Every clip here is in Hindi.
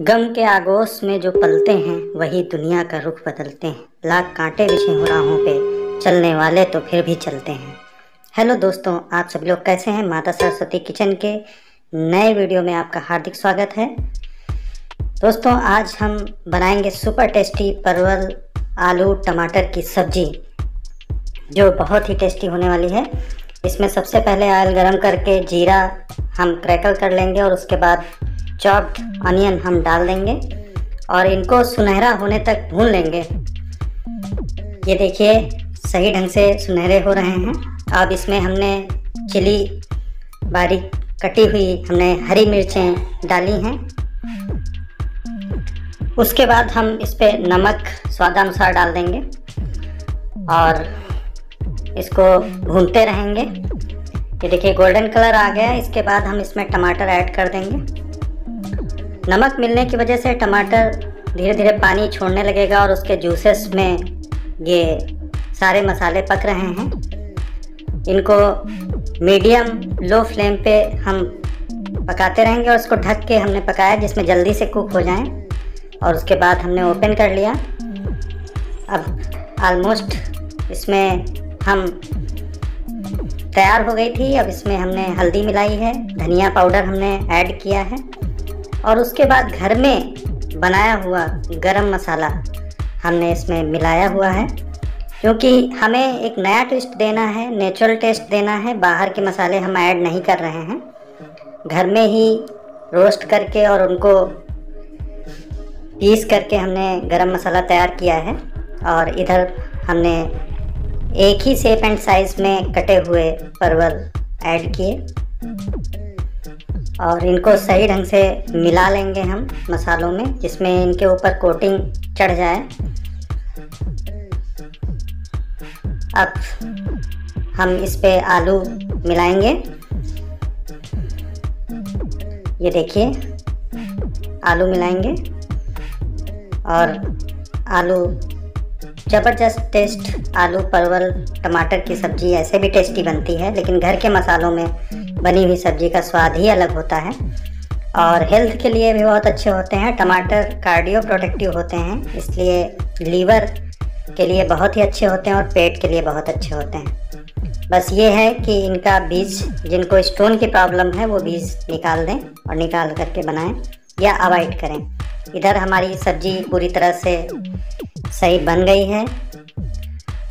गम के आगोश में जो पलते हैं, वही दुनिया का रुख बदलते हैं। लाख कांटे बिछे हो राहों पे चलने वाले तो फिर भी चलते हैं। हेलो दोस्तों, आप सभी लोग कैसे हैं? माता सरस्वती किचन के नए वीडियो में आपका हार्दिक स्वागत है। दोस्तों, आज हम बनाएँगे सुपर टेस्टी परवल आलू टमाटर की सब्ज़ी, जो बहुत ही टेस्टी होने वाली है। इसमें सबसे पहले ऑयल गरम करके जीरा हम क्रैकल कर लेंगे और उसके बाद चॉप्ड अनियन हम डाल देंगे और इनको सुनहरा होने तक भून लेंगे। ये देखिए, सही ढंग से सुनहरे हो रहे हैं। अब इसमें हमने चिली बारीक कटी हुई हमने हरी मिर्चें डाली हैं। उसके बाद हम इस पर नमक स्वादानुसार डाल देंगे और इसको भूनते रहेंगे। ये देखिए, गोल्डन कलर आ गया इसके बाद हम इसमें टमाटर ऐड कर देंगे। नमक मिलने की वजह से टमाटर धीरे धीरे पानी छोड़ने लगेगा और उसके जूसेस में ये सारे मसाले पक रहे हैं। इनको मीडियम लो फ्लेम पे हम पकाते रहेंगे और उसको ढक के हमने पकाया जिसमें जल्दी से कुक हो जाएँ और उसके बाद हमने ओपन कर लिया। अब आलमोस्ट इसमें हम तैयार हो गई थी। अब इसमें हमने हल्दी मिलाई है, धनिया पाउडर हमने ऐड किया है। और उसके बाद घर में बनाया हुआ गरम मसाला हमने इसमें मिलाया हुआ है क्योंकि हमें एक नया टेस्ट देना है नेचुरल टेस्ट देना है। बाहर के मसाले हम ऐड नहीं कर रहे हैं। घर में ही रोस्ट करके और उनको पीस करके हमने गरम मसाला तैयार किया है और इधर हमने एक ही सेप एंड साइज़ में कटे हुए परवल ऐड किए। और इनको सही ढंग से मिला लेंगे हम मसालों में, जिसमें इनके ऊपर कोटिंग चढ़ जाए। अब हम इस पे आलू मिलाएँगे। ये देखिए, आलू मिलाएँगे और आलू ज़बरदस्त टेस्ट आलू, परवल, टमाटर की सब्ज़ी ऐसे भी टेस्टी बनती है, लेकिन घर के मसालों में बनी हुई सब्ज़ी का स्वाद ही अलग होता है। और हेल्थ के लिए भी बहुत अच्छे होते हैं, टमाटर कार्डियो प्रोटेक्टिव होते हैं, इसलिए लीवर के लिए बहुत ही अच्छे होते हैं और पेट के लिए बहुत अच्छे होते हैं। बस ये है कि इनका बीज, जिनको स्टोन की प्रॉब्लम है, वो बीज निकाल दें और निकाल करके बनाएँ या अवॉइड करें। इधर हमारी सब्ज़ी पूरी तरह से सही बन गई है।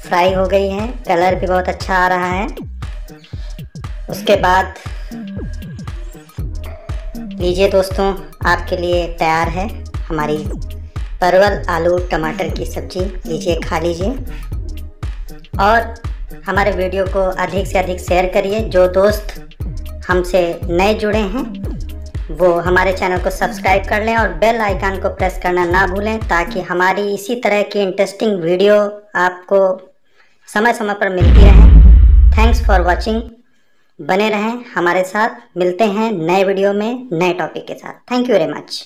फ्राई हो गई है। कलर भी बहुत अच्छा आ रहा है। उसके बाद लीजिए दोस्तों, आपके लिए तैयार है हमारी परवल, आलू, टमाटर की सब्ज़ी। लीजिए, खा लीजिए। और हमारे वीडियो को अधिक से अधिक शेयर करिए। जो दोस्त हमसे नए जुड़े हैं वो हमारे चैनल को सब्सक्राइब कर लें और बेल आइकन को प्रेस करना ना भूलें ताकि हमारी इसी तरह की इंटरेस्टिंग वीडियो आपको समय समय पर मिलती रहें। थैंक्स फॉर वॉचिंग बने रहें हमारे साथ। मिलते हैं नए वीडियो में, नए टॉपिक के साथ। Thank you very much